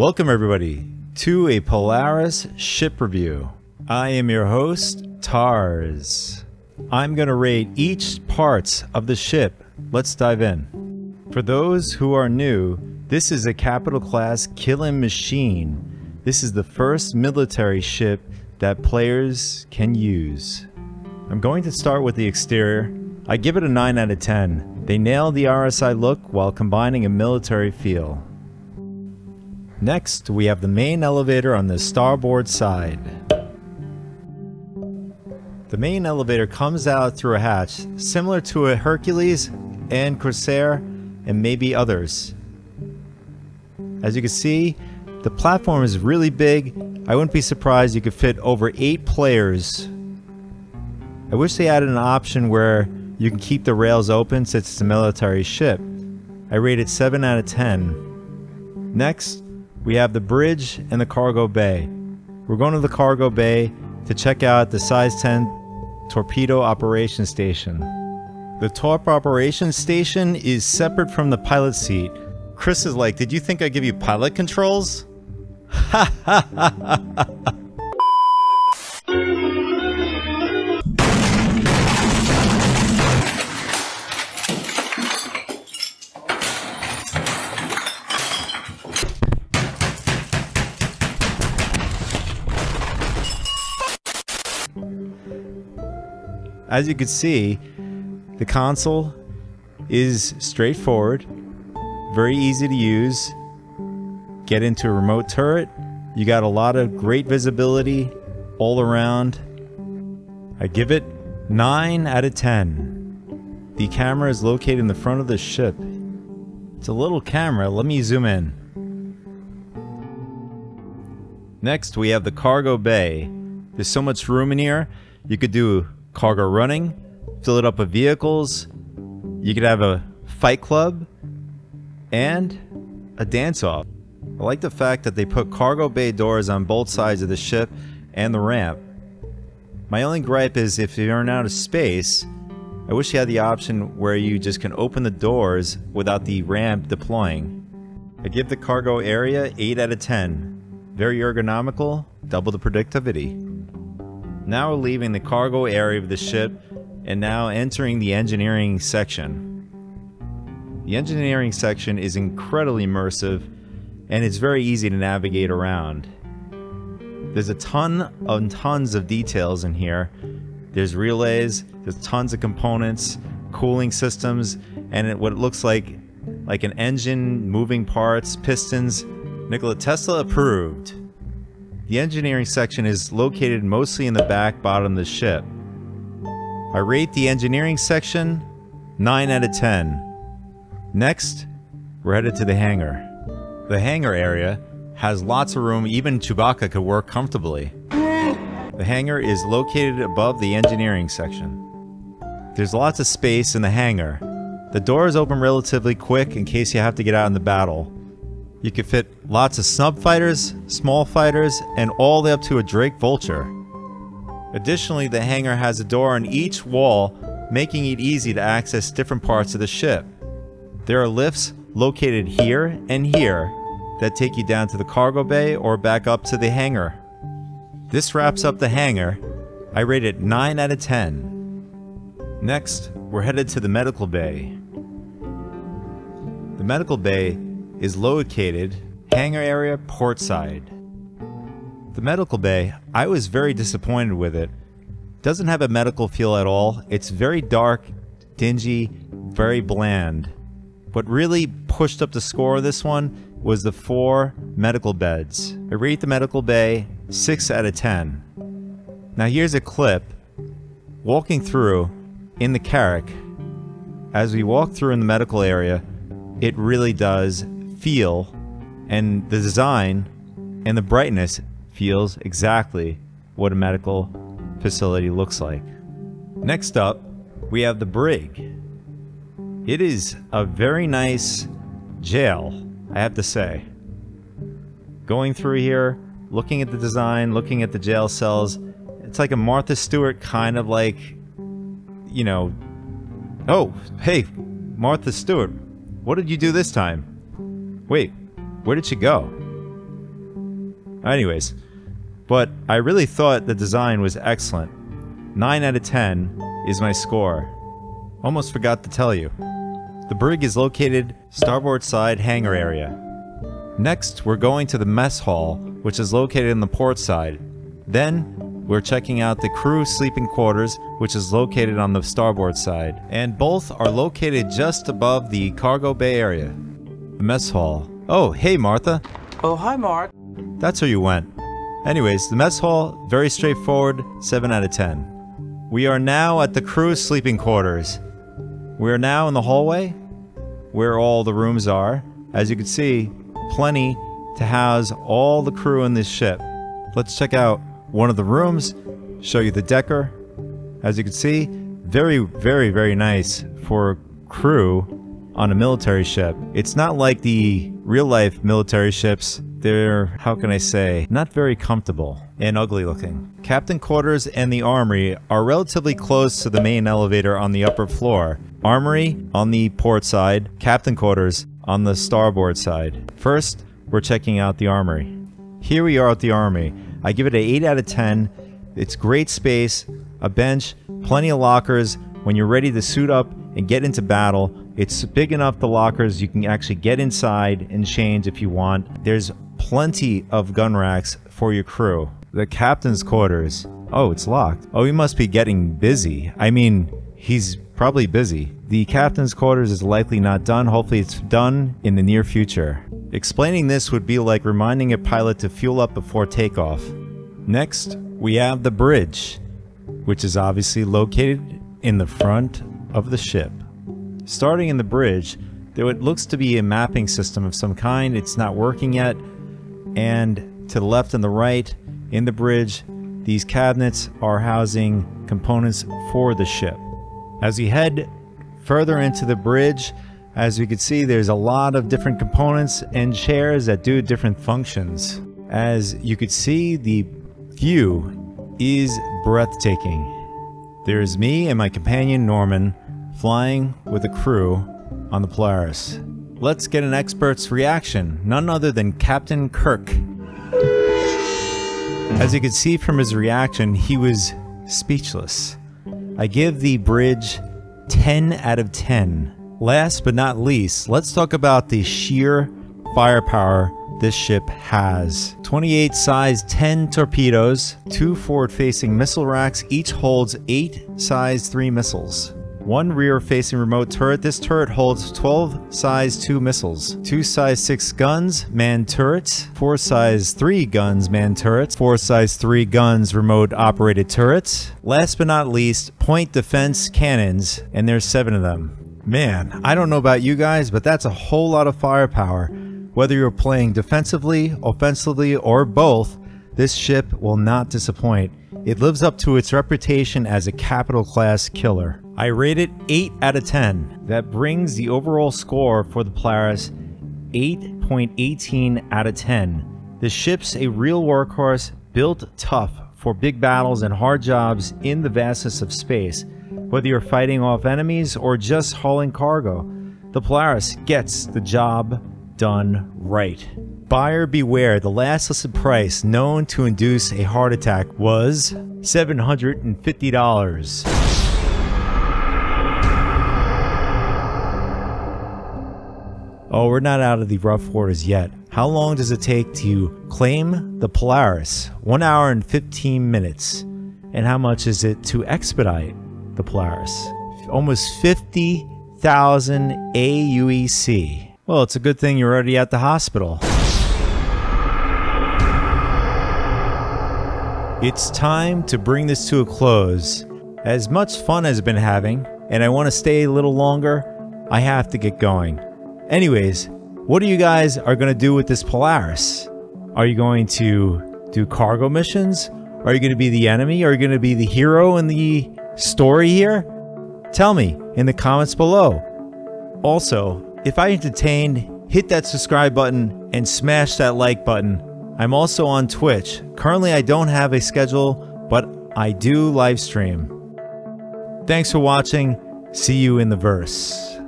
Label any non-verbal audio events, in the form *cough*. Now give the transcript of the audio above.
Welcome, everybody, to a Polaris ship review. I am your host, Tarz. I'm going to rate each parts of the ship. Let's dive in. For those who are new, this is a capital class killing machine. This is the first military ship that players can use. I'm going to start with the exterior. I give it a 9 out of 10. They nailed the RSI look while combining a military feel. Next, we have the main elevator on the starboard side. The main elevator comes out through a hatch, similar to a Hercules and Corsair and maybe others. As you can see, the platform is really big. I wouldn't be surprised you could fit over 8 players. I wish they added an option where you can keep the rails open since it's a military ship. I rate it 7 out of 10. Next, we have the bridge and the cargo bay. We're going to the cargo bay to check out the size 10 torpedo operation station. The torp operation station is separate from the pilot seat. Chris is like, did you think I give you pilot controls? *laughs* Ha ha ha ha ha. As you can see, the console is straightforward, very easy to use. Get into a remote turret. You got a lot of great visibility all around. I give it 9 out of 10. The camera is located in the front of the ship. It's a little camera. Let me zoom in. Next, we have the cargo bay. There's so much room in here. You could do cargo running, fill it up with vehicles. You could have a fight club and a dance off. I like the fact that they put cargo bay doors on both sides of the ship and the ramp. My only gripe is if you're in out of space, I wish you had the option where you just can open the doors without the ramp deploying. I give the cargo area 8 out of 10. Very ergonomical, double the predictivity. Now leaving the cargo area of the ship and now entering the engineering section. The engineering section is incredibly immersive and it's very easy to navigate around. There's a ton and tons of details in here. There's relays, there's tons of components, cooling systems, and it, what it looks like like an engine, moving parts, pistons. Nikola Tesla approved. The engineering section is located mostly in the back bottom of the ship. I rate the engineering section 9 out of 10. Next, we're headed to the hangar. The hangar area has lots of room, even Chewbacca could work comfortably. The hangar is located above the engineering section. There's lots of space in the hangar. The doors open relatively quick in case you have to get out in the battle. You can fit lots of snub fighters, small fighters, and all the way up to a Drake Vulture. Additionally, the hangar has a door on each wall, making it easy to access different parts of the ship. There are lifts located here and here that take you down to the cargo bay or back up to the hangar. This wraps up the hangar. I rate it 9 out of 10. Next, we're headed to the medical bay. The medical bay is located hangar area port side. The medical bay, I was very disappointed with it. Doesn't have a medical feel at all. It's very dark, dingy, very bland. What really pushed up the score of this one was the four medical beds. I rate the medical bay 6 out of 10. Now here's a clip walking through in the Carrack. As we walk through in the medical area, it really does feel and the design and the brightness feels exactly what a medical facility looks like. Next up, we have the brig. It is a very nice jail, I have to say. Going through here, looking at the design, looking at the jail cells, it's like a Martha Stewart kind of like, you know, oh, hey, Martha Stewart, what did you do this time? Wait, where did she go? Anyways, but I really thought the design was excellent. 9 out of 10 is my score. Almost forgot to tell you. The brig is located starboard side hangar area. Next, we're going to the mess hall, which is located in the port side. Then, we're checking out the crew sleeping quarters, which is located on the starboard side. And both are located just above the cargo bay area. The mess hall. Oh, hey Martha. Oh, hi, Mark. That's where you went. Anyways, the mess hall, very straightforward, 7 out of 10. We are now at the crew's sleeping quarters. We are now in the hallway, where all the rooms are. As you can see, plenty to house all the crew in this ship. Let's check out one of the rooms, show you the decker. As you can see, very, very, very nice for crew on a military ship. It's not like the real life military ships. They're, how can I say, not very comfortable and ugly looking. Captain quarters and the armory are relatively close to the main elevator on the upper floor. Armory on the port side, captain quarters on the starboard side. First, we're checking out the armory. Here we are at the armory. I give it an 8 out of 10. It's great space, a bench, plenty of lockers. When you're ready to suit up and get into battle, it's big enough the lockers you can actually get inside and change if you want. There's plenty of gun racks for your crew. The captain's quarters. Oh, it's locked. Oh, he must be getting busy. I mean, he's probably busy. The captain's quarters is likely not done. Hopefully it's done in the near future. Explaining this would be like reminding a pilot to fuel up before takeoff. Next, we have the bridge, which is obviously located in the front of the ship. Starting in the bridge, there it looks to be a mapping system of some kind. It's not working yet. And to the left and the right in the bridge, these cabinets are housing components for the ship. As we head further into the bridge, as you can see, there's a lot of different components and chairs that do different functions. As you could see, the view is breathtaking. There's me and my companion Norman flying with the crew on the Polaris. Let's get an expert's reaction, none other than Captain Kirk. As you can see from his reaction, he was speechless. I give the bridge 10 out of 10. Last but not least, let's talk about the sheer firepower this ship has. 28 size 10 torpedoes, two forward-facing missile racks, each holds 8 size 3 missiles. One rear-facing remote turret. This turret holds 12 size 2 missiles. Two size 6 guns, manned turrets. Four size 3 guns, manned turrets. Four size 3 guns, remote operated turrets. Last but not least, point defense cannons, and there's seven of them. Man, I don't know about you guys, but that's a whole lot of firepower. Whether you're playing defensively, offensively, or both, this ship will not disappoint. It lives up to its reputation as a capital class killer. I rate it 8 out of 10. That brings the overall score for the Polaris 8.18 out of 10. The ship's a real workhorse, built tough for big battles and hard jobs in the vastness of space. Whether you're fighting off enemies or just hauling cargo, the Polaris gets the job done right. Buyer beware, the last listed price known to induce a heart attack was $750. Oh, we're not out of the rough waters yet. How long does it take to claim the Polaris? 1 hour and 15 minutes. And how much is it to expedite the Polaris? Almost 50,000 AUEC. Well, it's a good thing you're already at the hospital. It's time to bring this to a close. As much fun as I've been having, and I want to stay a little longer, I have to get going. Anyways, what are you guys are going to do with this Polaris? Are you going to do cargo missions? Are you going to be the enemy? Are you going to be the hero in the story here? Tell me in the comments below. Also, if I entertained, hit that subscribe button and smash that like button. I'm also on Twitch. Currently, I don't have a schedule, but I do live stream. Thanks for watching. See you in the verse.